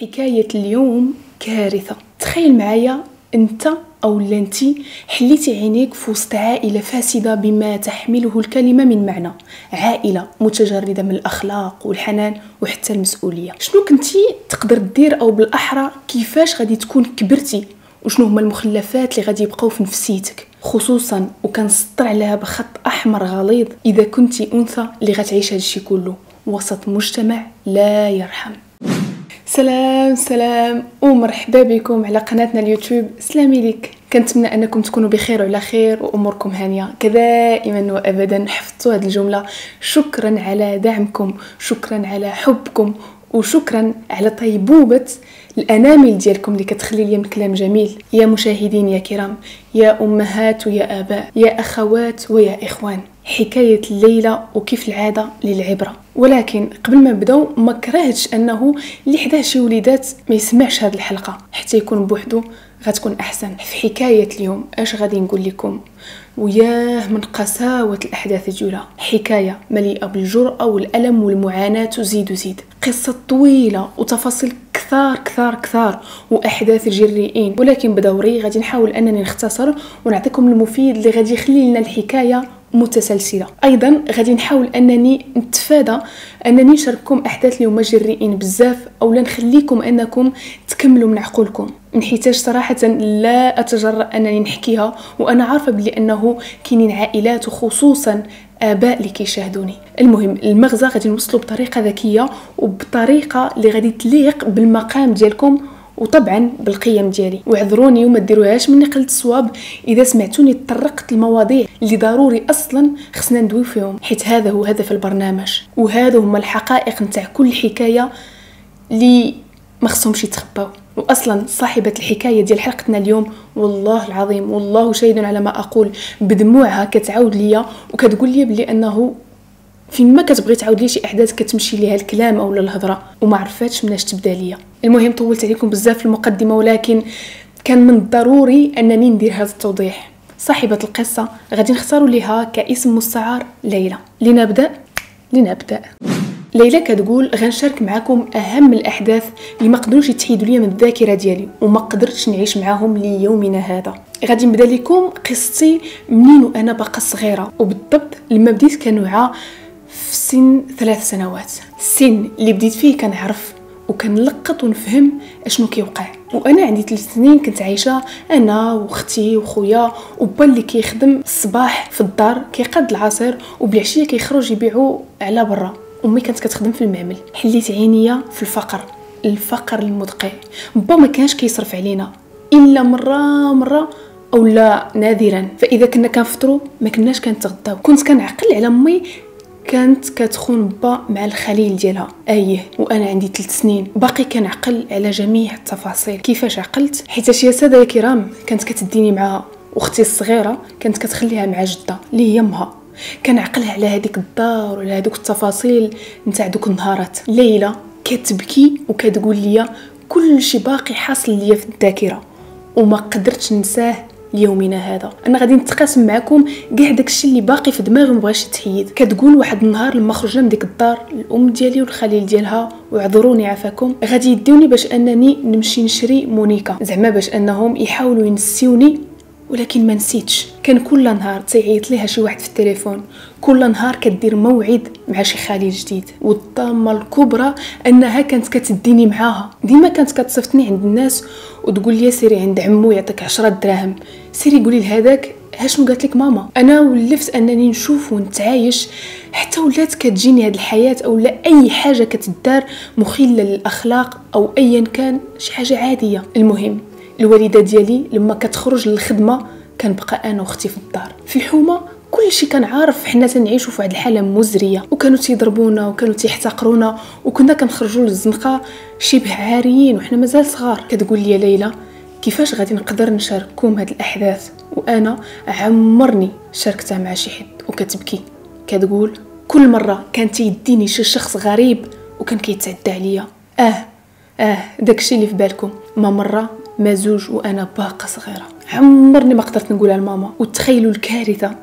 حكاية اليوم كارثة. تخيل معايا أنت أو أنت حليتي عينيك في وسط عائلة فاسدة بما تحمله الكلمة من معنى. عائلة متجردة من الأخلاق والحنان وحتى المسؤولية. شنو كنتي تقدر دير أو بالأحرى؟ كيفاش غادي تكون كبرتي؟ وشنو هما المخلفات اللي غادي يبقاو في نفسيتك؟ خصوصا وكنسطر عليها بخط أحمر غليظ إذا كنتي أنثى اللي غتعيش هادشي كله. وسط مجتمع لا يرحم. سلام سلام. ومرحبا بكم على قناتنا اليوتيوب سلامي لك كنتمنى أنكم تكونوا بخير وعلى خير وأموركم هانية. كدائما وابدا حفظتوا هذه الجملة. شكرا على دعمكم شكرا على حبكم وشكرا على طيبوبة الأنامل ديالكم اللي كتخلي لي من كلام جميل. يا مشاهدين يا كرام يا أمهات ويا آباء يا أخوات ويا إخوان. حكاية الليلة وكيف العادة للعبرة. ولكن قبل ما نبداو ما كرهتش أنه اللي حداه شي وليدات ما يسمعش هذه الحلقة. حتى يكون بوحدو غتكون أحسن. في حكاية اليوم أش غادي نقول لكم؟ وياه من قساوة الأحداث الجولة حكاية مليئة بالجرأة والألم والمعاناة وزيد وزيد قصة طويلة وتفاصيل كثار كثار كثار وأحداث جريئين. ولكن بدوري غادي نحاول أنني نختصر ونعطيكم المفيد اللي غادي يخلي لنا الحكاية متسلسلة. أيضا غادي نحاول أنني نتفادى أنني نشارككم أحداث اللي هما جريئين بزاف أو لا نخليكم أنكم تكملوا من عقولكم. نحتاج صراحة لا أتجرأ أنني نحكيها وأنا عارفة بلي أنه كاينين عائلات وخصوصا آباء اللي كيشاهدوني. المهم المغزى غادي نوصلو بطريقة ذكية وبطريقة اللي غادي تليق بالمقام ديالكم وطبعا بالقيم ديالي. وعذروني وما ديروهاش مني قلت الصواب إذا سمعتوني تطرقت المواضيع اللي ضروري أصلا خصنا ندوي فيهم حيت هذا هو هدف البرنامج. وهذا هما الحقائق نتاع كل حكاية اللي ما خصهمش يتخباو. واصلا صاحبة الحكاية ديال حلقتنا اليوم والله العظيم والله شهيد على ما أقول. بدموعها كتعاود ليا وكتقول لي بلي أنه فين ما كتبغي تعاود لي شي أحداث كتمشي ليها الكلام اولا الهضرة وما عرفاتش مناش تبدا ليا. المهم طولت عليكم بزاف المقدمة ولكن كان من الضروري أنني ندير هذا التوضيح. صاحبة القصة غادي نختار ليها كاسم مستعار ليلى. لنبدأ؟ لنبدأ. ليلى كتقول غنشارك معكم أهم الأحداث اللي ما قدروش يتحيدوا لي من الذاكرة ديالي وما قدرتش نعيش معاهم ليومنا هذا. غادي نبدأ لكم قصتي منين وأنا باقا صغيرة. وبالضبط لما بديت كنوعى في سن ثلاث سنوات. السن اللي بديت فيه كنعرف وكنلقط ونفهم أشنو كيوقع. وأنا عندي ثلاث سنين كنت عايشة أنا وأختي وخويا وبا اللي كيخدم الصباح في الدار كيقاد العصير وبالعشية كيخرج يبيعو على برا. أمي كانت كتخدم في المعمل. حليت عينيا في الفقر. الفقر المدقع. با ما كانش كيصرف علينا. إلا مرة مرة أو لا نادرا. فإذا كنا كنفطروا ما كناش كنتغداو. كنت كنعقل على أمي كانت كتخون با مع الخليل ديالها. آيه وأنا عندي 3 سنين. باقي كنعقل على جميع التفاصيل. كيفاش عقلت؟ حيت يا سادة يا كرام كانت كتديني معها واختي الصغيرة كانت كتخليها مع جدة اللي هي أمها. كنعقلها على هذيك الدار وعلى هذوك التفاصيل نتاع دوك النهارات. ليلى كتبكي وكتقول لي كل شيء باقي حاصل ليا في الذاكرة وما قدرتش ننساه ليومنا هذا. أنا غادي نتقاسم معكم كاع داكشي اللي باقي في دماغي مبغاش يتحيد كتقول واحد النهار لما خرجنا من ديك الدار الأم ديالي والخليل ديالها وعذروني عافاكم. غادي يديوني باش أنني نمشي نشري مونيكا. زعما باش أنهم يحاولوا ينسيوني ولكن ما نسيتش. كان كل نهار تيعيط ليها شي واحد في التليفون. كل نهار كدير موعد مع شي خالي جديد. والطامة الكبرى أنها كانت كتديني معاها. ديما كانت كتصيفطني عند الناس وتقول لي سيري عند عمو يعطيك عشرة دراهم. سيري قولي لهذاك هاشنو قالت لك ماما؟ أنا ولفت أنني نشوف ونتعايش. حتى ولات كتجيني هاد الحياة أو لا أي حاجة كتدار مخله للأخلاق أو ايا كان شي حاجة عادية. المهم الوالدة ديالي لما كتخرج للخدمة كنبقى أنا وأختي في الدار. في الحومة كلشي كان عارف حنا تنعيشوا في واحد الحالة مزرية. وكانوا تيضربونا وكانوا تيحتقرونا. وكنا كنخرجوا للزنقة شبه عاريين وحنا مازال صغار. كتقول لي ليلى كيفاش غادي نقدر نشارككم هاد الأحداث؟ وأنا عمرني شاركتها مع شي حد وكتبكي. كتقول كل مرة كان تيديني شي شخص غريب وكان كيتعدى عليا. آه آه داكشي اللي في بالكم. ما مرة ما زوج وأنا باقة صغيرة. عمرني ما قدرت نقولها لماما. وتخيلوا الكارثة.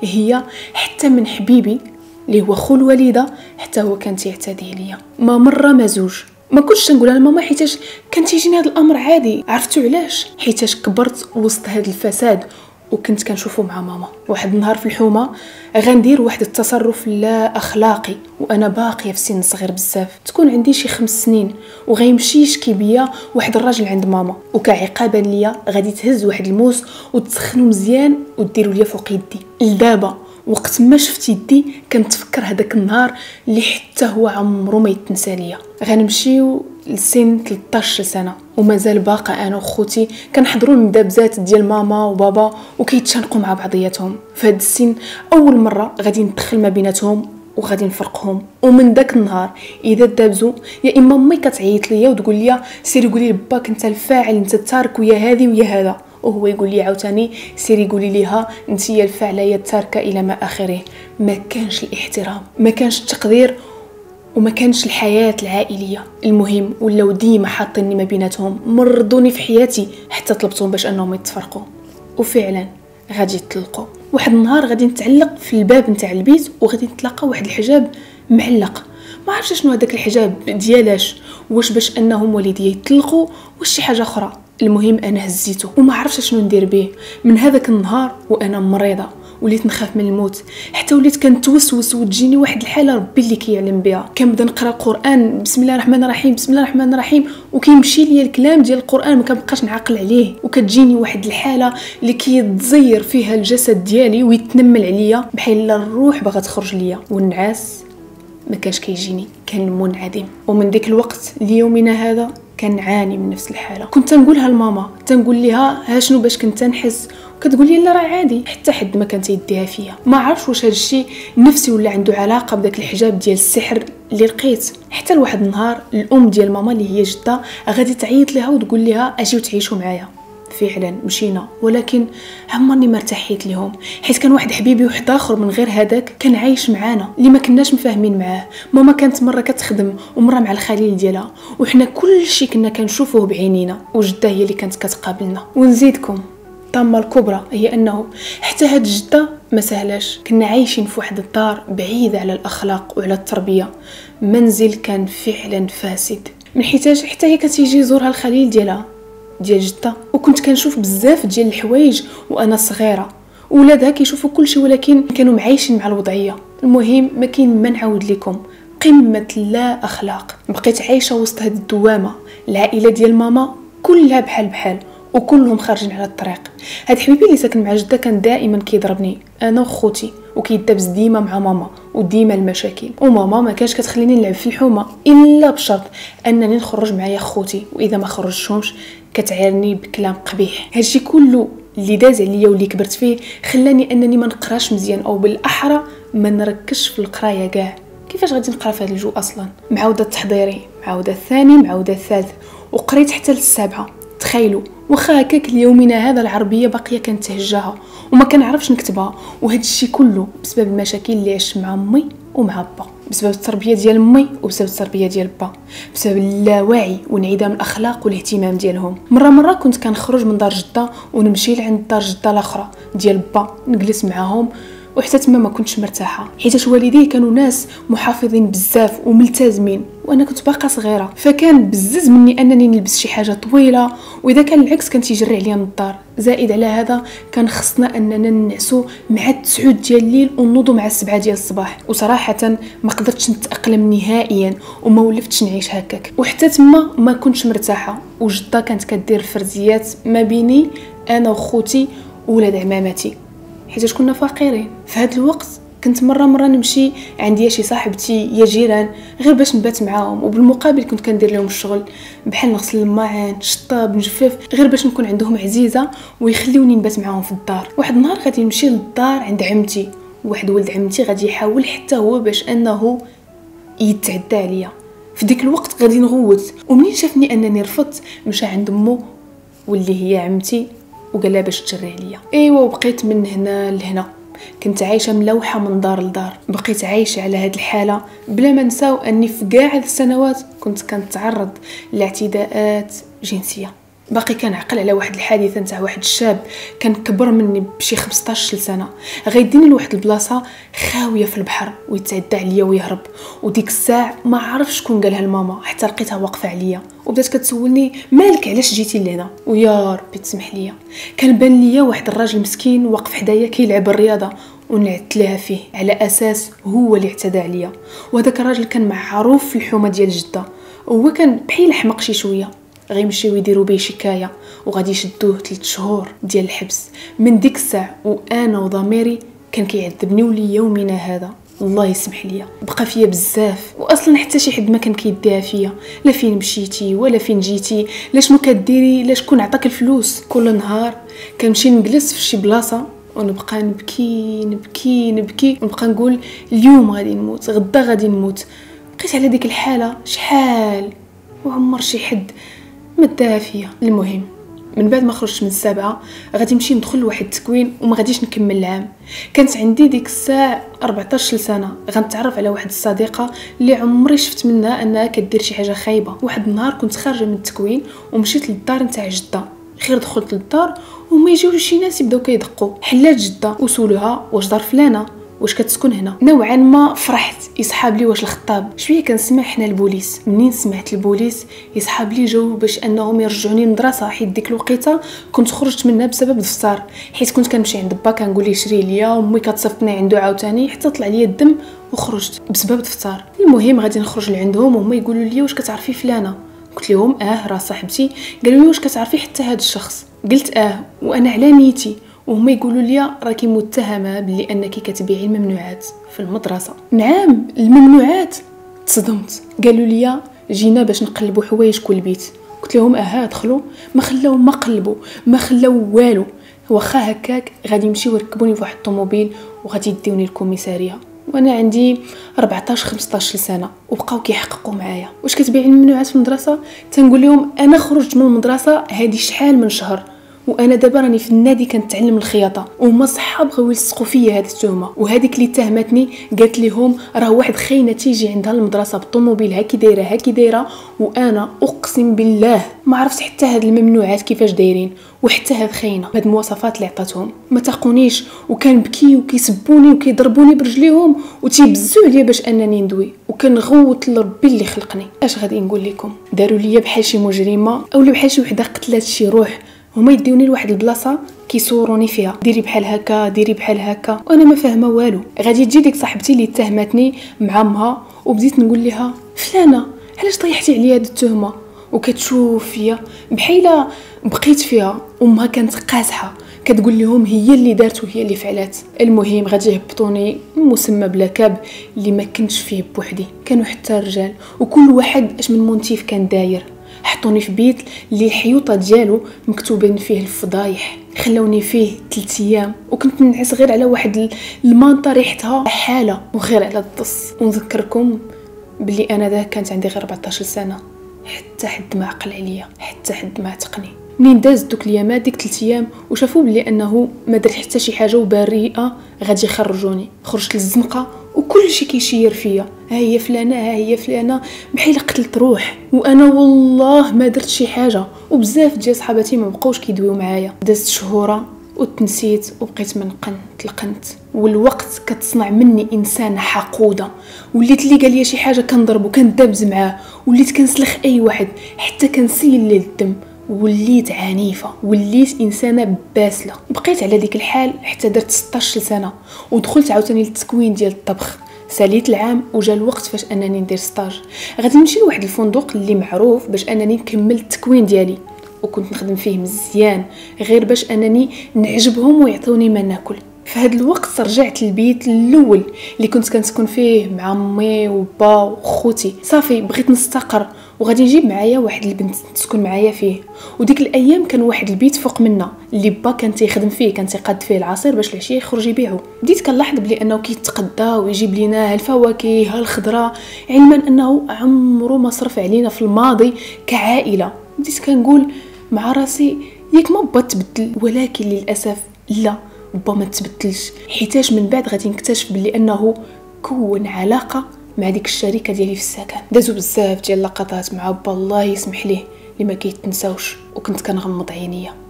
هي حتى من حبيبي اللي هو خو الوالدة حتى هو كان تيعتدي عليا. ما مرة ما زوج. ما كنتش نقول أنا ماما حيتاش كان تيجيني هذا الأمر عادي. عرفتوا علاش؟ حيتاش كبرت وسط هذا الفساد وكنت كنشوفه مع ماما. واحد النهار في الحومة غندير واحد التصرف لا أخلاقي وأنا باقية في سن صغير بزاف. تكون عندي شي خمس سنين وغيمشي يشكي بيا واحد الراجل عند ماما. وكعقابا ليا غادي تهز واحد الموس وتسخنو مزيان وديروا ليا فوق يدي. لدابا وقت ما شفت يدي كنتفكر هذاك النهار اللي حتى هو عمرو ما يتنسى ليا. غنمشيو لسن 13 سنة ومازال باقا أنا وخوتي كنحضروا المدابزات ديال ماما وبابا وكيتشانقوا مع بعضياتهم. هذا السن أول مرة غادي ندخل ما بيناتهم وغادي نفرقهم. ومن داك النهار إذا دابزو يا إما أمي كتعيط ليا وتقول لي سيري قولي لباك أنت الفاعل أنت التارك ويا هذه ويا هذا. وهو يقول لي عاوتاني سيري قولي ليها انت هي الفاعله يا التاركه إلى ما آخره. ما كانش الاحترام ما كانش التقدير وما كانش الحياة العائلية. المهم ولاو ديما حاطيني ما بيناتهم مرضوني في حياتي حتى طلبتهم باش أنهم يتفرقوا. وفعلا غادي يتطلقوا واحد النهار غادي نتعلق في الباب نتاع البيت وغادي نتلاقى واحد الحجاب معلق. ما عرفتش شنو هذاك الحجاب ديالاش؟ واش باش أنهم والديا يطلقوا واش شي حاجة أخرى؟ المهم أنا هزيته وما عرفتش شنو ندير به. من هذاك النهار وأنا مريضة وليت نخاف من الموت. حتى وليت كنتوسوس وتجيني واحد الحالة ربي اللي كيعلم بها. كنبدا نقرأ القران بسم الله الرحمن الرحيم بسم الله الرحمن الرحيم. وكيمشي ليا الكلام ديال القرآن ما كنبقاش نعقل عليه. وكتجيني واحد الحالة اللي كيتزير فيها الجسد ديالي ويتنمل عليا. بحال الروح باغا تخرج ليا. والنعاس ما كانش كيجيني كان منعدم. ومن ديك الوقت ليومنا هذا كنعاني من نفس الحالة. كنت نقولها لماما تنقول لها ها شنو باش كنت نحس كتقول لي لا راه عادي. حتى حد ما كانت يديها فيا. ما عرفش واش هذا الشيء نفسي ولا عنده علاقة بداك الحجاب ديال السحر اللي لقيت. حتى لواحد النهار الأم ديال ماما اللي هي جدة غادي تعيط لها وتقول لها أجيو تعيشوا معايا. فعلا مشينا ولكن عمرني ما ارتحيت لهم حيت كان واحد حبيبي واحد آخر من غير هذاك كان عايش معانا اللي ما كناش مفاهمين معاه. ماما كانت مرة كتخدم ومرة مع الخليل ديالها وحنا كل شيء كنا كنشوفوه بعينينا وجدة هي اللي كانت كتقابلنا. ونزيدكم الطامة الكبرى هي أنه حتى هاد جدة ما سهلاش. كنا عايشين في واحد الدار بعيده على الأخلاق وعلى التربية. منزل كان فعلا فاسد. من حيتاش حتى هي كتيجي يزورها الخليل ديالها. ديال جدة. وكنت كنشوف بزاف ديال الحوايج وأنا صغيرة. ولادها كيشوفوا كل شيء ولكن كانوا معايشين مع الوضعية. المهم ما كاين ما نعاود لكم. قمة لا اخلاق بقيت عايشة وسط هاد الدوامة. العائلة ديال ماما كلها بحال بحال وكلهم خارجين على الطريق. هاد حبيبي اللي ساكن مع جدة كان دائما كيضربني. أنا وخوتي. وكيدابز ديما مع ماما وديما المشاكل. وماما ما كانش كتخليني نلعب في الحومة إلا بشرط أنني نخرج معايا خوتي. وإذا ما خرجتهمش كتعيرني بكلام قبيح. هادشي كله اللي داز عليا واللي كبرت فيه خلاني أنني ما نقراش مزيان أو بالأحرى ما نركزش في القراية كاع. كيفاش غادي نقرا في هذا الجو أصلا؟ معاودة التحضيري معاودة الثاني معاودة الثالث وقريت حتى للسابعة. تخيلوا واخا هكاك ليومنا هذا العربية باقية كنتهجاها وما كنعرفش نكتبها. وهذا الشيء كله بسبب المشاكل اللي عشت مع أمي ومع با بسبب التربية ديال امي وبسبب التربية ديال با بسبب اللاوعي وانعدام الأخلاق والاهتمام ديالهم. مرة مرة كنت كنخرج من دار جدة ونمشي لعند دار جدة الأخرى ديال با نجلس معاهم وحتى تما ما كنتش مرتاحة. حيت والديه كانوا ناس محافظين بزاف وملتزمين. وأنا كنت باقا صغيرة. فكان بزز مني أنني نلبس شي حاجة طويلة. وإذا كان العكس كان تيجري عليا من الدار. زائد على هذا كان خصنا أننا ننعسو مع التسعود ديال الليل ونوضو مع السبعة ديال الصباح. وصراحة ما قدرتش نتأقلم نهائيا وما ولفتش نعيش هكاك. وحتى تما ما كنتش مرتاحة. وجدة كانت كدير الفرزيات ما بيني أنا وخوتي وولاد عمامتي. حيت كنا فقيرين في هذا الوقت كنت مرة مرة نمشي عندي شي صاحبتي يا جيران غير باش نبات معاهم. وبالمقابل كنت كندير لهم الشغل بحال نغسل الماعن شطاب نجفف غير باش نكون عندهم عزيزة ويخليوني نبات معاهم في الدار. واحد النهار غادي نمشي للدار عند عمتي. واحد ولد عمتي غادي يحاول حتى هو باش أنه يتعدى عليا. في ديك الوقت غادي نغوت. ومنين شافني أنني رفضت؟ مشى عند امو واللي هي عمتي. وقال باش تجري عليا إيوا وبقيت من هنا لهنا. كنت عايشة ملوحة من دار لدار. بقيت عايشة على هاد الحالة. بلا ما نساو أني في هاد السنوات كنت كنتعرض لاعتداءات جنسية. باقي كنعقل على واحد الحادثه نتاع واحد الشاب كان كبر مني بشي 15 سنة. غيديني لواحد البلاصة خاوية في البحر ويتعدى عليا ويهرب. وديك الساعة ما عرف شكون قالها لماما حتى لقيتها واقفة عليا. وبدات كتسولني مالك علاش جيتي لهنا؟ ويا ربي تسمح ليا. كان بان ليا واحد الراجل مسكين واقف حدايا كيلعب الرياضة. ونعت لها فيه على أساس هو اللي اعتدى عليا. وهذاك الراجل كان معروف في الحومة ديال جدة. وهو كان بحال حمق شي شوية. غيمشيو يديروا به شكاية وغادي يشدوه 3 شهور ديال الحبس. من ديك الساعة وأنا وضميري كان كيعذبني وليومنا هذا. الله يسمح ليا بقى فيا بزاف. واصلا حتى شي حد ما كان كيديها فيا. لا فين مشيتي ولا فين جيتي. لا شنو كديري؟ لا شكون عطاك الفلوس؟ كل نهار كنمشي نجلس في شي بلاصة ونبقى نبكي نبكي نبكي. ونبقى نقول اليوم غادي نموت غدا غادي نموت. بقيت على ديك الحالة. شحال؟ وعمر شي حد. مدها فيا المهم من بعد ما خرجت من السابعة غادي نمشي ندخل لواحد التكوين وما غاديش نكمل العام. كانت عندي ديك الساعة 14 سنه غنتعرف على واحد الصديقة اللي عمري شفت منها أنها كدير شي حاجة خايبة. واحد النهار كنت خارجة من التكوين ومشيت للدار نتاع جدة. خير دخلت للدار وما يجيو شي ناس يبداو كيدقوا حلات جدة وسولوها واش دار فلانة. واش كتسكن هنا. نوعا ما فرحت يصحاب لي واش الخطاب. شوية كنسمع حنا البوليس. منين سمعت البوليس؟ يصحاب لي جاو باش أنهم يرجعوني للمدرسة. حيت ديك الوقيتة كنت خرجت منها بسبب الفطار. حيت كنت كنمشي عند با كنقول ليه شري ليا. وأمي كتصيفطني عنده عاوتاني. حتى طلع لي الدم وخرجت بسبب الفطار. المهم غادي نخرج لعندهم. وهما يقولوا لي واش كتعرفي فلانة. قلت لهم آه راه صاحبتي. قالوا لي واش كتعرفي حتى هذا الشخص. قلت آه وأنا على نيتي وهما يقولوا لي راكي متهمة بلي انك كتبيعي الممنوعات في المدرسة. نعم الممنوعات تصدمت. قالوا لي جينا باش نقلبوا حوايجك البيت قلت لهم آه دخلوا. ما خلاو ما قلبوا ما خلاو والو. واخا هكاك غادي يمشيو يركبوني في واحد الطوموبيل وغادي يديوني للكوميساريه وأنا عندي 14 15 سنة. وبقاو كيحققوا معايا. واش كتبيعي الممنوعات في المدرسة؟ تنقول لهم أنا خرجت من المدرسة هذه شحال من شهر. وأنا دابا راني في النادي كنتعلم الخياطة وهما صحاب بغاو يلصقوا فيا هذه التهمة. وهذيك اللي اتهمتني قالت لهم راه واحد خاينة تيجي عندها المدرسة بالطوموبيل هاكي دايرة هاكي دايرة. وأنا أقسم بالله ما عرفت حتى هاد الممنوعات كيفاش دايرين وحتى هاد خاينة. بهاد المواصفات اللي عطاتهم ما تقونيش وكنبكي وكيسبوني وكيضربوني برجليهم وتيبزوا عليا باش أنني ندوي. وكنغوت لربي اللي خلقني. أش غادي نقول لكم؟ داروا ليا بحال شي مجرمة اولا بحال شي وحدة قتلات شي روح هما يديوني لواحد البلاصة كيصوروني فيها. ديري بحال هكا ديري بحال هكا. وأنا ما فاهمة والو. غادي تجي ديك صاحبتي اللي اتهمتني مع أمها وبديت نقول لها فلانة علاش طيحتي عليا هاد التهمة؟ وكتشوف فيا بحيلة بقيت فيها. أمها كانت قاسحه كتقول لهم هي اللي دارت وهي اللي فعلات. المهم غادي يهبطوني مسمى بلا كاب اللي ما كنتش فيه بوحدي. كانوا حتى الرجال. وكل واحد أش من مونتيف كان داير. حطوني في بيت اللي الحيوطة ديالو مكتوبين فيه الفضايح. خلوني فيه ثلاث أيام وكنت نعس غير على واحد المانطه ريحتها حالة وغير على الضص ونذكركم بلي أنا ذاك كانت عندي غير 14 سنة حتى حد ما عقل عليا حتى حد ما عتقني منين داز دوك اليامات ديك 3 أيام وشافوا بلي أنه ما درت حتى شي حاجة وبريئة غادي يخرجوني. خرجت للزنقة وكل شيء كيشير فيا. ها هي فلانة ها هي فلانة. بحال قتلت روح. وأنا والله ما درت شي حاجة. وبزاف ديال صحاباتي ما بقاوش كيدويو معايا. دازت شهور وتنسيت وبقيت من قنت لقنت والوقت كتصنع مني انسانه حقودة. وليت اللي قال لي شي حاجة كنضربو كندابز معاه. وليت كنسلخ أي واحد. حتى كنسيل ليه الدم. وليت عنيفة وليت إنسانة باسلة. بقيت على ديك الحال حتى درت 16 سنة ودخلت عاوتاني للتكوين ديال الطبخ. ساليت العام وجا الوقت فاش أنني ندير stage. غادي نمشي لواحد الفندق اللي معروف باش أنني نكمل التكوين ديالي. وكنت نخدم فيه مزيان غير باش أنني نعجبهم ويعطوني ما ناكل. في الوقت رجعت للبيت الأول اللي كنت كنسكن فيه مع أمي وبا وخوتي. صافي بغيت نستقر. وغادي نجيب معايا واحد البنت تسكن معايا فيه. وديك الأيام كان واحد البيت فوق منا اللي با كان تيخدم فيه كان تيقاد فيه العصير باش العشية يخرج يبيعو. بديت كنلاحظ بلي أنه كيتقدى ويجيب لينا الفواكه الخضره علما أنه عمره ما صرف علينا في الماضي كعائلة. بديت كنقول مع راسي ياك ما با تبدل ولكن للأسف لا با ما تبدلش. حيتاش من بعد غادي نكتشف بلي أنه كون علاقة مع ديك الشركة ديالي في السكن. دازو بزاف ديال اللقطات مع با الله يسمح ليه اللي ما كيتنساوش وكنت كنغمض عينيا.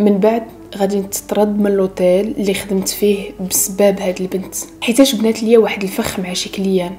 من بعد غادي نتطرد من l'hôtel اللي خدمت فيه بسبب هاد البنت. حيتاش بنات ليا واحد الفخ مع شي client.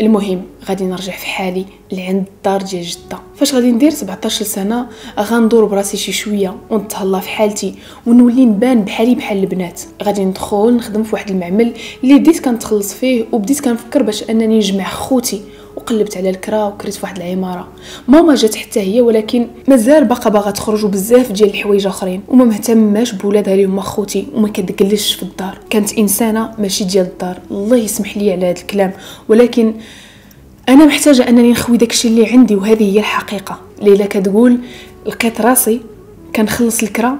المهم غادي نرجع في حالي لعند الدار ديال جدة. فاش غادي ندير 17 سنة غندور براسي شي شوية ونتهلا في حالتي ونولي نبان بحالي بحال البنات. غادي ندخل نخدم في واحد المعمل اللي بديت كنتخلص فيه وبديت كنفكر باش أنني نجمع خوتي وقلبت على الكرا وكريت في واحد العمارة. ماما جات حتى هي ولكن مازال باقا باغا تخرج بزاف ديال الحوايج آخرين. وما مهتماش بولادها اللي هما خوتي وما كتجلسش في الدار. كانت إنسانة ماشي ديال الدار. الله يسمح لي على هذا الكلام. ولكن أنا محتاجة أنني نخوي داكشي اللي عندي وهذه هي الحقيقة. ليلى كتقول لقيت راسي كنخلص الكرا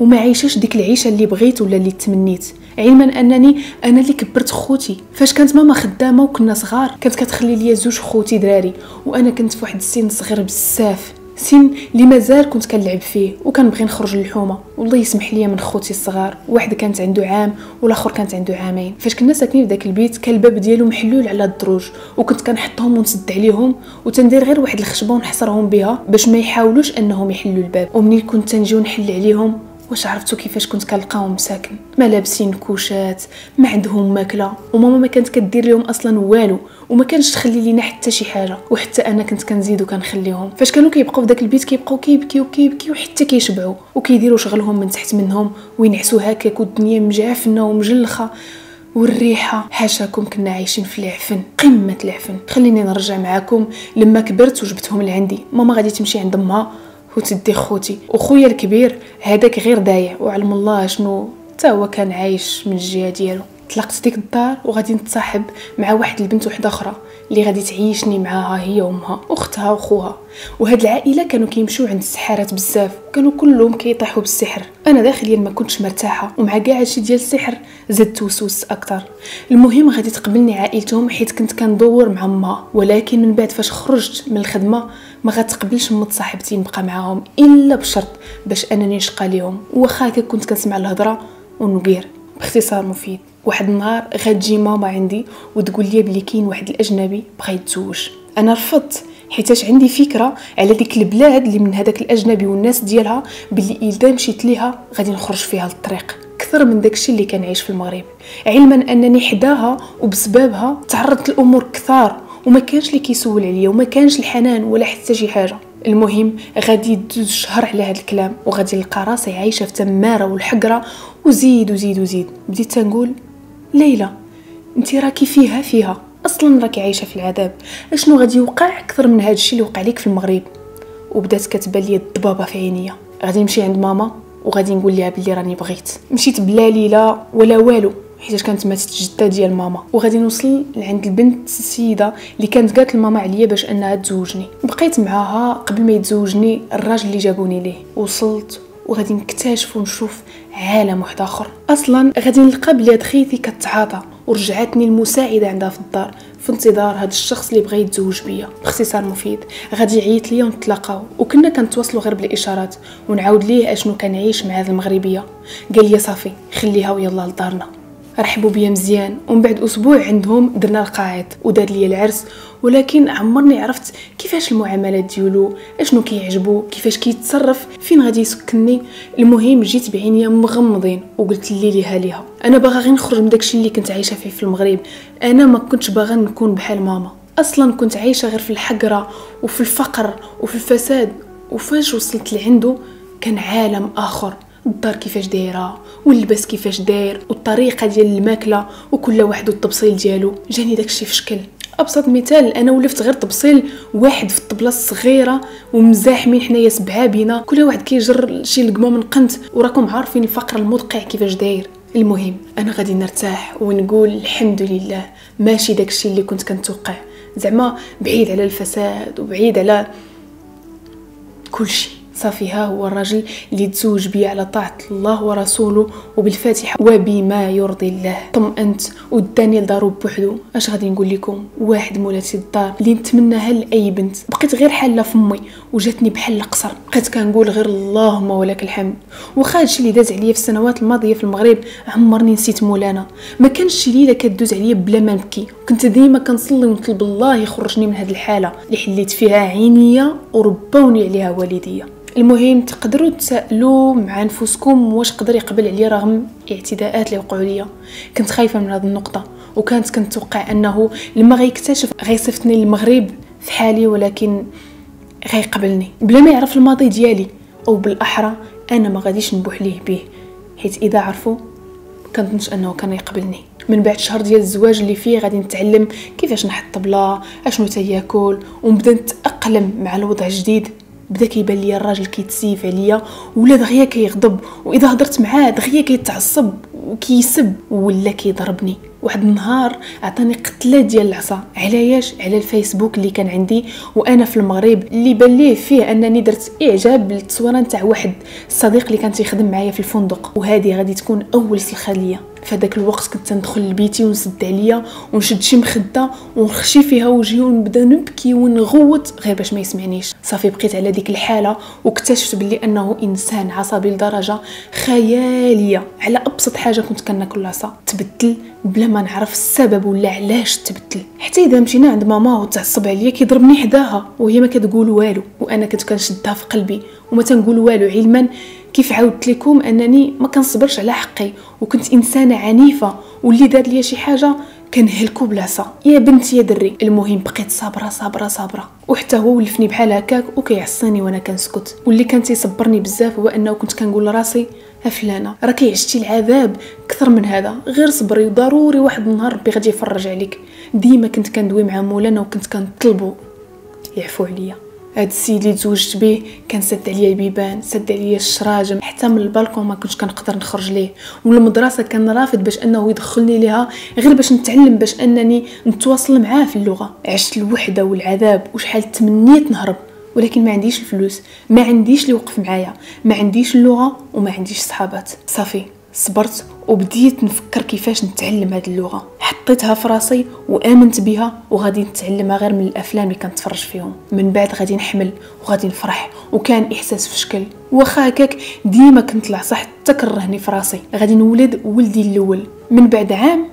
وما عايشاش ديك العيشة اللي بغيت ولا اللي تمنيت. علما أنني أنا اللي كبرت خوتي. فاش كانت ماما خدامة وكنا صغار كانت كتخلي ليا زوج خوتي دراري. وأنا كنت في واحد السن صغير بزاف. سن اللي مازال كنت كنلعب فيه وكنبغي نخرج للحومة. والله يسمح لي من خوتي الصغار. واحد كانت عنده عام والآخر كانت عنده عامين. فاش كنا ساكنين في داك البيت كان الباب ديالو محلول على الدروج. وكنت كنحطهم ونسد عليهم. وتندير غير واحد الخشبة ونحصرهم بها باش ما يحاولوش أنهم يحلوا الباب. ومنين كنت تنجي نحل عليهم؟ واش عرفتو كيفاش كنت كنلقاهم مساكن؟ ما لابسين couches ما عندهم ماكلة وماما ما كانت كدير لهم أصلا والو وما كانش تخلي لينا حتى شي حاجة. وحتى أنا كنت كنزيد وكنخليهم فاش كانوا كيبقاو في داك البيت كيبقاو كيبكيو كيبكيو حتى كيشبعوا وكيديروا شغلهم من تحت منهم وينعسوا هكاك والدنيا مجعفنة ومجلخة. والريحة حاشاكم كنا عايشين في العفن قمة العفن خليني نرجع معاكم. لما كبرت وجبتهم لعندي ماما غادي تمشي عند أمها. وتدي خوتي. وخويا الكبير هذاك غير ضايع وعلم الله شنو حتى هو كان عايش من الجهة ديالو. طلقت ديك الدار وغادي نتصاحب مع واحد البنت وحدة أخرى اللي غادي تعيشني معاها هي وأمها أختها وخوها. وهاد العائلة كانوا كيمشيو عند السحارات بزاف كانوا كلهم كيطيحوا بالسحر. أنا داخليا ما كنتش مرتاحة ومع كاع هادشي ديال السحر زدت توسوس أكثر المهم غادي تقبلني عائلتهم حيت كنت كندور مع أمها. ولكن من بعد فاش خرجت من الخدمة ما غتقبلش مت صاحبتي نبقى معاهم إلا بشرط باش أنني نشقى ليهم. واخا كنت كنسمع الهضرة ونقير باختصار مفيد. واحد النهار غتجي ماما عندي وتقول لي بلي كاين واحد الأجنبي بغا يتزوج. أنا رفضت حيتاش عندي فكرة على ديك البلاد اللي من هذاك الأجنبي والناس ديالها باللي اذا مشيت ليها غادي نخرج فيها للطريق. أكثر من داكشي اللي كنعيش في المغرب. علما أنني حداها وبسببها تعرضت لأمور كثار. وما كانش اللي كيسول عليا وما كانش الحنان ولا حتى شي حاجة. المهم غادي يدوز شهر على هذا الكلام وغادي نلقى راسي عايشة في تمارة والحقرة وزيد وزيد وزيد. بديت تنقول ليلى انت راكي فيها فيها. أصلا راكي عايشة في العذاب. أشنو غادي يوقع أكثر من هذا الشيء اللي وقع لك في المغرب؟ وبدات كتبان لي الضبابة في عينيا. غادي نمشي عند ماما وغادي نقول لها بلي راني بغيت. مشيت بلا ليله ولا والو. حيت كانت ماتت جدة ديال ماما. وغادي نوصل لعند البنت السيدة اللي كانت قالت لماما عليا باش أنها تزوجني. بقيت معاها قبل ما يتزوجني الراجل اللي جابوني ليه. وصلت وغادي نكتشف ونشوف عالم واحد آخر. أصلا غادي نلقى بلي خيتي كتعاطى ورجعتني المساعدة عندها في الدار في انتظار هذا الشخص اللي بغى يتزوج بيا باختصار مفيد. غادي يعيط ليا ونتلاقاو. وكنا كنتواصلوا غير بالإشارات ونعاود ليه أشنو كنعيش مع هذه المغربية. قال لي صافي خليها ويلا لدارنا. رحبوا بيا مزيان. ومن بعد أسبوع عندهم درنا القاعد ودار لي العرس. ولكن عمرني عرفت كيفاش المعاملات ديالو أشنو كيعجبو كيفاش كيتصرف فين غادي يسكنني. المهم جيت بعينيا مغمضين وقلت لي ليها ليها. أنا باغا غير نخرج من داكشي اللي كنت عايشة فيه في المغرب. أنا ما كنتش باغا نكون بحال ماما. أصلا كنت عايشة غير في الحقرة وفي الفقر وفي الفساد. وفاش وصلت لعنده كان عالم آخر. الدار كيفاش دايرة واللباس كيفاش داير والطريقة ديال الماكلة وكل واحد والتبصيل ديالو. جاني داكشي في شكل. أبسط مثال أنا ولفت غير تبصيل واحد في الطبلة الصغيرة ومزاحمين حنايا سبعة بينا. كل واحد كيجر شي لقمة من قنت وراكم عارفين الفقر المدقع كيفاش داير. المهم أنا غادي نرتاح ونقول الحمد لله. ماشي داكشي اللي كنت كنتوقع. زعما بعيد على الفساد وبعيد على كل شيء صافي ها هو الرجل اللي تزوج بي على طاعة الله ورسوله وبالفاتحة. وبما يرضي الله. طمأنت وداني لدارو بوحدو. أش غادي نقول لكم؟ واحد مولاتي الدار اللي نتمناها لأي بنت. بقيت غير حالة فمي. وجاتني بحال القصر. بقيت كنقول غير اللهم ولك الحمد. واخا هادشي اللي داز عليا في السنوات الماضية في المغرب عمرني نسيت مولانا. ما كانش شي ليلة كدوز عليا بلا ما نبكي. كنت ديما كنصلي ونطلب الله يخرجني من هاد الحالة اللي حليت فيها عينيا وربوني عليها والديا. المهم تقدروا تسألوا مع نفوسكم واش قدر يقبل عليا رغم الاعتداءات اللي وقعوا ليا. كنت خايفة من هذه النقطة. وكانت كنتوقع أنه لما غيكتشف غيصيفطني للمغرب في حالي ولكن غيقبلني. بلا ما يعرف الماضي ديالي أو بالأحرى أنا ما غاديش نبوح ليه به. حيت إذا عرفوا كنظنش أنه كان يقبلني. من بعد شهر ديال الزواج اللي فيه غادي نتعلم كيفاش نحط طبلة أشنو تياكل ونبدا نتأقلم مع الوضع الجديد. بدا كيبان ليا الراجل كيتسيف عليا ولا دغيا كيغضب وإذا هضرت معاه دغيا كيتعصب وكيسب ولا كيضربني. واحد النهار عطاني قتلة ديال العصا. علاش؟ على الفيسبوك اللي كان عندي. وأنا في المغرب اللي بان ليه فيه أنني درت إعجاب للتصويره نتاع واحد الصديق اللي كان تيخدم معايا في الفندق. وهذه غادي تكون أول سلخة ليا. فداك الوقت كنت ندخل لبيتي ونسد عليا ونشد شي مخدة ونخشي فيها وجهي ونبدا نبكي ونغوت غير باش ما يسمعنيش. صافي بقيت على ديك الحالة واكتشفت بلي أنه إنسان عصبي لدرجة خيالية. على أبسط حاجة كنت كناكل العصا. تبدل بلا ما نعرف السبب ولا علاش تبدل. حتى إذا مشينا عند ماما وتعصب عليا كيضربني حداها وهي ما كتقول والو وأنا كنت كنشدها في قلبي وما تنقول والو علما كيف عاودت لكم أنني ما كنصبرش على حقي وكنت إنسانة عنيفة واللي دار ليا شي حاجة كنهلكو بلاصة. يا بنت يا دري المهم بقيت صابرة صابرة صابرة. وحتى هو ولفني بحال هكاك وكيعصيني وأنا كنسكت. واللي كان تيصبرني بزاف هو أنه كنت كنقول لراسي فلانه راكي عشتي العذاب أكثر من هذا. غير صبري وضروري واحد النهار ربي غادي يفرج عليك. ديما كنت كندوي مع مولانا وكنت كنطلبو. يعفو عليا. هاد السيد اللي تزوجت به كان سد عليا البيبان سد عليا الشراجم حتى من البالكون ما كنتش كنقدر نخرج ليه. والمدرسة كان رافض باش أنه يدخلني ليها غير باش نتعلم باش أنني نتواصل معاه في اللغة. عشت الوحدة والعذاب وشحال تمنيت نهرب. ولكن ما عنديش الفلوس ما عنديش اللي يوقف معايا ما عنديش اللغة وما عنديش صحابات صافي صبرت وبديت نفكر كيفاش نتعلم هذه اللغة. حطيتها في راسي وآمنت بها وغادي نتعلمها غير من الأفلام اللي كنتفرج فيهم. من بعد غادي نحمل وغادي نفرح وكان إحساس في شكل. واخا هكاك ديما كنطلع صح حتى كرهني في راسي. غادي نولد ولدي الأول. من بعد عام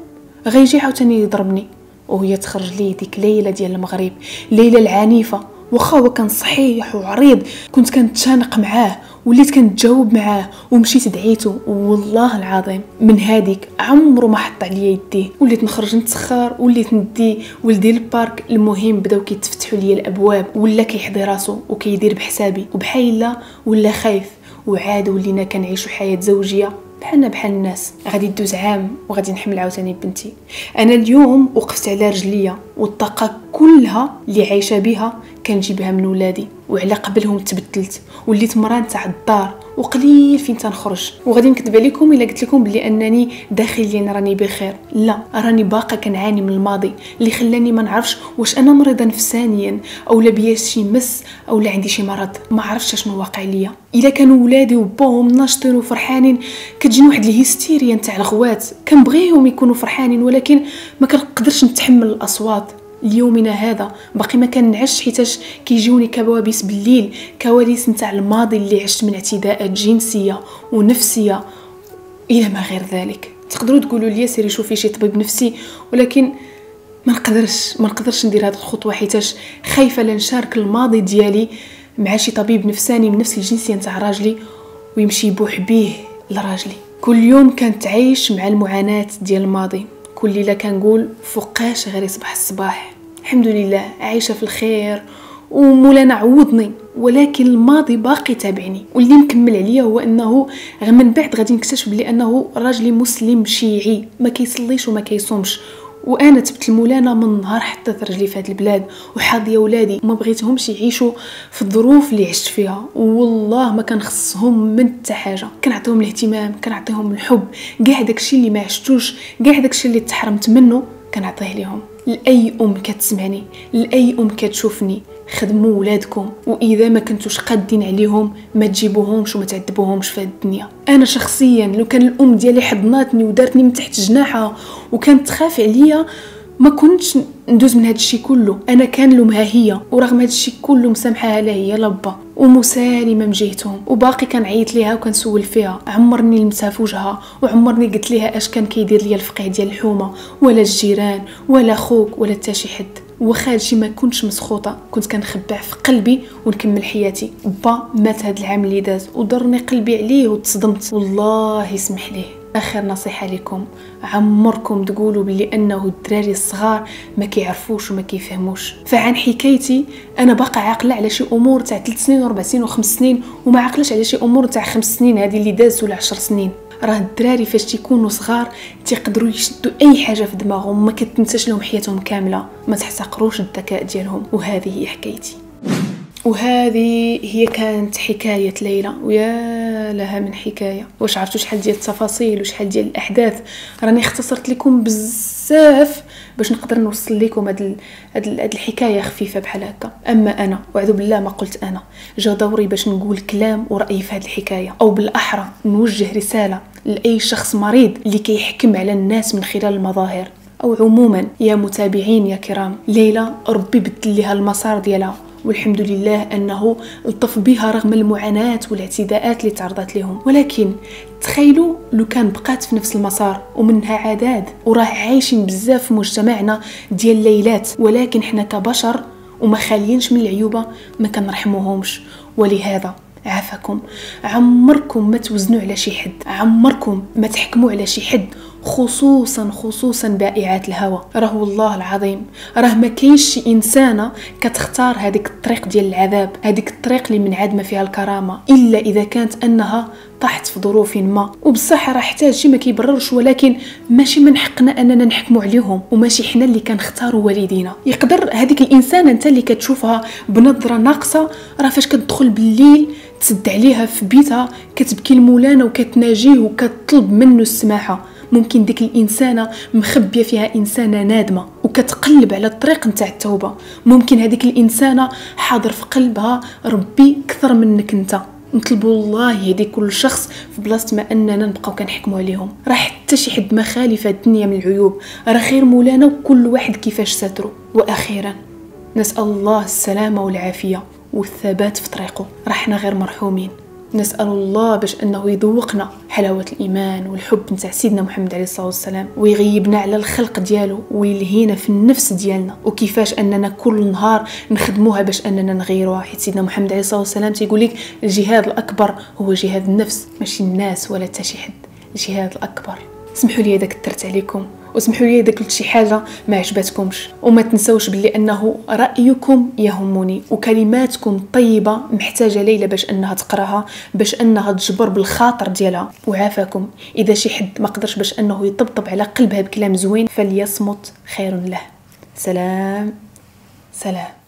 غيجي عاوتاني يضربني وهي تخرج لي ديك ليلة ديال المغرب ليلة العنيفة. واخا هو كان صحيح وعريض كنت كنتشانق معاه وليت كنتجاوب معاه ومشيت دعيته والله العظيم من هاديك عمره ما حط عليا يديه. وليت نخرج نتسخر وليت ندي ولدي للبارك المهم بداو كيتفتحوا ليا الأبواب ولا كيحضي راسو وكيدير بحسابي وبحال ولا خايف وعاد ولينا كنعيشوا حياة زوجية بحالنا بحال الناس. غادي دوز عام وغادي نحمل عاوتاني بنتي. أنا اليوم وقفت على رجليا والطاقة كلها اللي عايشة بها كنجيبها من ولادي وعلى قبلهم تبدلت وليت مراه تاع الدار وقليل فين تنخرج. وغادي نكذب عليكم إلا قلت لكم بلي أنني داخليا راني بخير. لا راني باقا كنعاني من الماضي. اللي خلاني ما نعرفش واش أنا مريضة نفسانيا أو لا بيا شي مس أو لا عندي شي مرض. ما عرفتش شنو واقع ليا. إلا كانوا ولادي وباهم ناشطين وفرحانين كتجيني واحد الهستيريا نتاع الغوات. كنبغيهم يكونوا فرحانين ولكن ما كنقدرش نتحمل الأصوات. ليومنا هذا. باقي ما كنعيش حيتاش كيجوني كوابيس بالليل كواليس نتاع الماضي اللي عشت من اعتداءات جنسية ونفسية. إلى ما غير ذلك. تقدروا تقولوا لي سيري شوفي شي طبيب نفسي ولكن ما نقدرش ما نقدرش ندير هذه الخطوة حيتاش خايفة لنشارك الماضي ديالي مع شي طبيب نفساني من نفس الجنسية نتاع راجلي ويمشي يبوح بيه لراجلي. كل يوم كانت عايش مع المعاناة ديال الماضي. كل ليلة كنقول فوقاش غير يصبح الصباح. الحمد لله عايشة في الخير ومولانا عوضني ولكن الماضي باقي تابعني واللي مكمل عليا هو إنه من بعد غادي نكتشف بلي إنه راجلي مسلم شيعي ما كيصليش وما كيصومش. وأنا تبت المولانا من نهار حطيت رجلي في هاد البلاد وحاضيه ولادي. وما بغيتهمش يعيشوا في الظروف اللي عشت فيها. والله ما كنخصهم من حتى حاجة. كنعطيهم الاهتمام كنعطيهم الحب. كاع داكشي اللي ما عشتوش كاع داكشي اللي تحرمت منه كنعطيه لهم لأي أم كتسمعني لأي أم كتشوفني. خدموا ولادكم وإذا ما كنتوش قادين عليهم ما تجيبوهمش وما تعذبوهمش في الدنيا. أنا شخصيا لو كان الأم ديالي حضناتني ودارتني من تحت جناحها وكانت تخاف عليا ما كنتش ندوز من هذا الشيء كله. أنا كان لومها هي ورغم هذا الشيء كله مسامحاها لها هي لبا ومسالمة من جهتهم وباقي كنعيط ليها وكنسول فيها. عمرني لمسها في وجهها وعمرني قلت ليها أش كان كيدير ليا الفقيه ديال الحومة ولا الجيران ولا خوك ولا حتى شي حد. واخا هادشي ما كنتش مسخوطة كنت كنخبع في قلبي ونكمل حياتي. با مات هاد العام اللي داز وضرني قلبي عليه وتصدمت. والله يسمح ليه. آخر نصيحة لكم عمركم تقولوا بلي أنه الدراري الصغار ما كيعرفوش وما كيفهموش. فعن حكايتي أنا باقا عاقلة على شي أمور تاع 3 سنين و4 سنين و5 سنين وما عاقلاش على شي أمور تاع 5 سنين هذه اللي دازت ولا 10 سنين. راه الدراري فاش تيكونوا صغار تيقدروا يشدوا أي حاجة في دماغهم ما كتنساش لهم حياتهم كاملة ما تحتقروش الذكاء ديالهم. وهذه هي حكايتي. وهذه هي كانت حكاية ليلى. ويا لها من حكاية. واش عرفتوا شحال ديال التفاصيل وشحال ديال الأحداث؟ راني اختصرت لكم بزاف باش نقدر نوصل لكم هاد هاد الحكاية خفيفة بحال هكا. أما أنا وعذو بالله ما قلت أنا جا دوري باش نقول كلام ورايي في هاد الحكاية. أو بالأحرى نوجه رسالة لأي شخص مريض اللي كيحكم على الناس من خلال المظاهر. أو عموما يا متابعين يا كرام ليلى ربي بدل لها المسار ديالها. والحمد لله أنه لطف بها رغم المعاناة والاعتداءات اللي تعرضت لهم. ولكن تخيلوا لو كان بقات في نفس المسار ومنها عداد. وراه عايشين بزاف في مجتمعنا ديال الليلات ولكن حنا كبشر وما خاليينش من العيوبه ما كنرحموهمش. ولهذا عافاكم عمركم ما توزنوا على شي حد. عمركم ما تحكموا على شي حد. خصوصا خصوصا بائعات الهوى راه والله العظيم. راه ما كاينش شي إنسانة كتختار هذيك الطريق ديال العذاب هذيك الطريق اللي من عدم فيها الكرامة إلا إذا كانت أنها طاحت في ظروف ما. وبصح راه حتى شي ما كيبررش ولكن ماشي من حقنا أننا نحكموا عليهم وماشي حنا اللي كنختاروا والدينا. يقدر هذيك الإنسانة أنت اللي كتشوفها بنظرة ناقصة راه فاش كتدخل بالليل تسد عليها في بيتها كتبكي المولانة وكتناجيه وكتطلب منه السماحة. ممكن ديك الإنسانة مخبية فيها إنسانة نادمة وكتقلب على الطريق نتاع التوبة. ممكن هذيك الإنسانة حاضر في قلبها ربي أكثر منك أنت. نطلبوا الله يهدي كل شخص في بلاصة ما أننا نبقاو كنحكموا عليهم. راه حتى شي حد ما خالف الدنيا من العيوب. راه خير مولانا وكل واحد كيفاش ساترو. وأخيرا نسأل الله السلامة والعافية والثبات في طريقه راه حنا غير مرحومين. نسأل الله باش أنه يذوقنا حلاوة الإيمان والحب نتاع سيدنا محمد عليه الصلاة والسلام ويغيبنا على الخلق ديالو ويلهينا في النفس ديالنا. وكيفاش أننا كل نهار نخدموها باش أننا نغيروها. حيت سيدنا محمد عليه الصلاة والسلام تيقول لك الجهاد الأكبر هو جهاد النفس ماشي الناس ولا حتى شي حد. الجهاد الأكبر. سمحوا لي إذا كثرت عليكم. وسمحوا لي اذا قلت شي حاجة ما عجبتكمش وما تنسوش بلي أنه رأيكم يهمني وكلماتكم طيبة محتاجة ليلى باش أنها تقراها باش أنها تجبر بالخاطر ديالها. وعافاكم. إذا شي حد ما قدرش باش أنه يطبطب على قلبها بكلام زوين فليصمت خير له. سلام. سلام.